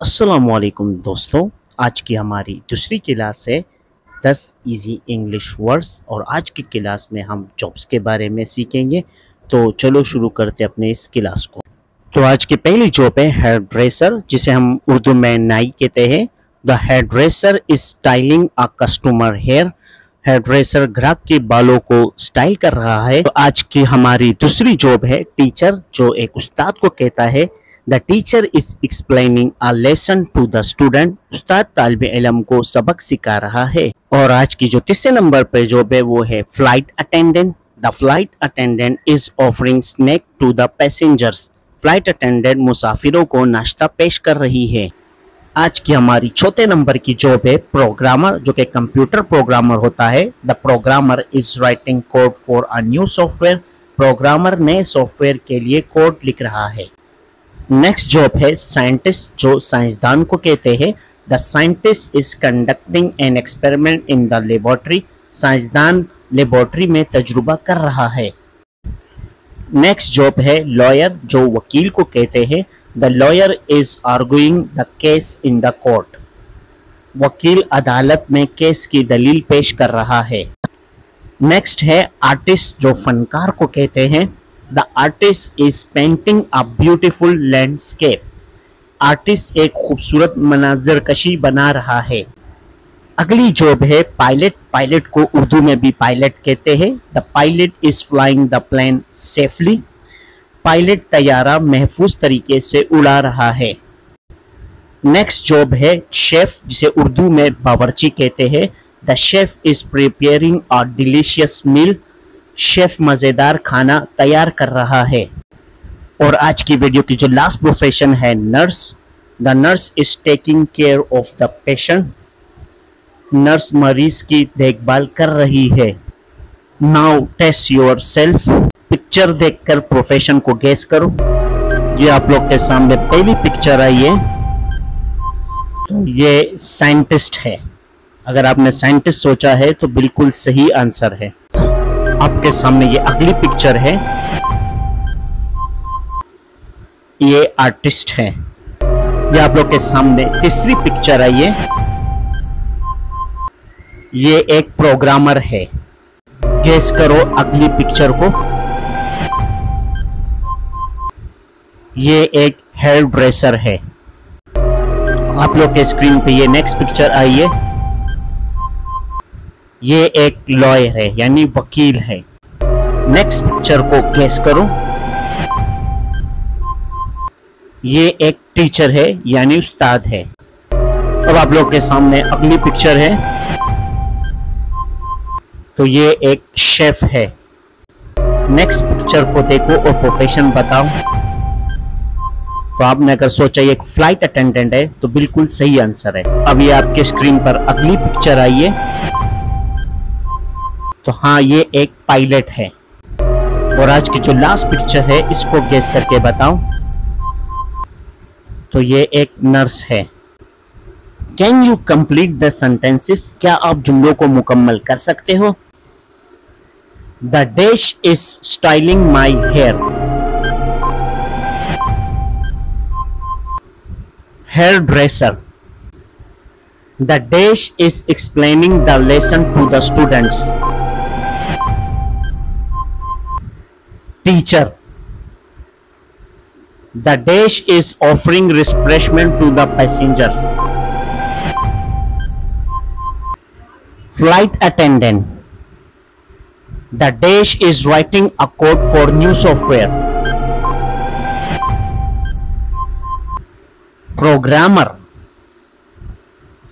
असलकुम दोस्तों, आज की हमारी दूसरी क्लास है दस इजी इंग्लिश वर्ड्स और आज की क्लास में हम जॉब्स के बारे में सीखेंगे। तो चलो शुरू करते अपने इस क्लास को। तो आज की पहली जॉब है हेयर ड्रेसर जिसे हम उर्दू में नाई कहते हैं। The hairdresser is styling a customer hair hairdresser ग्राहक के बालों को स्टाइल कर रहा है। तो आज की हमारी दूसरी जॉब है टीचर जो एक उस्ताद को कहता है। The teacher is explaining a lesson to the student उस्ताद तालब इलम को सबक सिखा रहा है। और आज की जो तीसरे नंबर पर जॉब है, वो है flight attendant the flight attendant is offering snack to the passengers flight attendant मुसाफिरों को नाश्ता पेश कर रही है। आज की हमारी चौथे नंबर की जॉब है प्रोग्रामर जो कि कंप्यूटर प्रोग्रामर होता है। The programmer is writing code for a new software programmer नए सॉफ्टवेयर के लिए कोड लिख रहा है। नेक्स्ट जॉब है साइंटिस्ट जो साइंसदान को कहते हैं। The scientist is conducting an experiment in the laboratory साइंसदान laboratory में तजुर्बा कर रहा है। नेक्स्ट जॉब है लॉयर जो वकील को कहते हैं। The lawyer is arguing the case in the court वकील अदालत में केस की दलील पेश कर रहा है। नेक्स्ट है आर्टिस्ट जो फनकार को कहते हैं। The artist is painting a beautiful landscape artist एक खूबसूरत मनाजर कशी बना रहा है। अगली जॉब है पायलट पायलट को उर्दू में भी पायलट कहते हैं। The pilot is flying the plane safely pilot तैयारा महफूज तरीके से उड़ा रहा है। नेक्स्ट जॉब है शेफ जिसे उर्दू में बावर्ची कहते हैं। The chef is preparing a delicious meal chef मज़ेदार खाना तैयार कर रहा है। और आज की वीडियो की जो लास्ट प्रोफेशन है nurse the nurse is taking care of the patient nurse मरीज़ की देखभाल कर रही है। Now test yourself picture देखकर प्रोफेशन को गैस करो। ये आप लोग के सामने पहली पिक्चर आई है तो ये साइंटिस्ट है। अगर आपने साइंटिस्ट सोचा है तो बिल्कुल सही आंसर है। आपके सामने ये अगली पिक्चर है। ये आर्टिस्ट है। ये आप लोग के सामने तीसरी पिक्चर है ये। एक प्रोग्रामर है। गेस करो अगली पिक्चर को। ये एक हेयर ड्रेसर है। आप लोग के स्क्रीन पे ये नेक्स्ट पिक्चर आई है ये एक लॉयर है, यानी वकील है। नेक्स्ट पिक्चर को केस करो। ये एक टीचर है, यानी उस्ताद है। अब आप लोग के सामने अगली पिक्चर है। तो ये एक शेफ है। नेक्स्ट पिक्चर को देखो और प्रोफेशन बताओ। तो आपने अगर सोचा ये एक फ़्लाइट अटेंडेंट है तो बिल्कुल सही आंसर है। अब ये आपके स्क्रीन पर अगली पिक्चर आई है। तो हाँ ये एक पायलट है। और आज की जो लास्ट पिक्चर है, इसको गेस करके बताओ तो ये एक नर्स है। Can you complete the sentences क्या आप जुमलों को मुकम्मल कर सकते हो? The dash is styling my hair hairdresser the dash is explaining the lesson to the students teacher. The dash is offering refreshment to the passengers. Flight attendant. The dash is writing a code for new software. Programmer.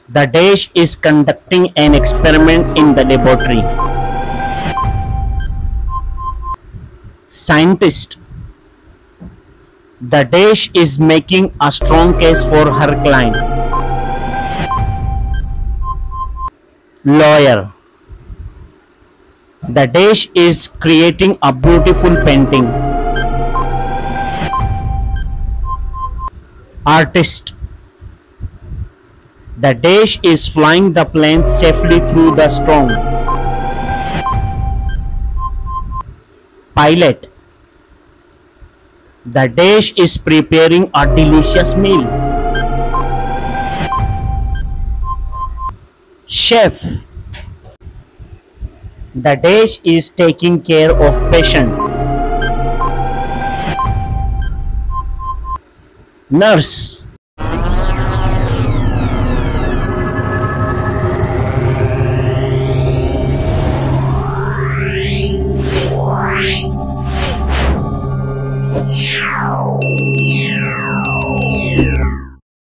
The dash is conducting an experiment in the laboratory. Scientist. The Dash is making a strong case for her client. Lawyer. The Dash is creating a beautiful painting. Artist. The Dash is flying the plane safely through the storm. Pilot. The dish is preparing a delicious meal. Chef The dish is taking care of patient. Nurse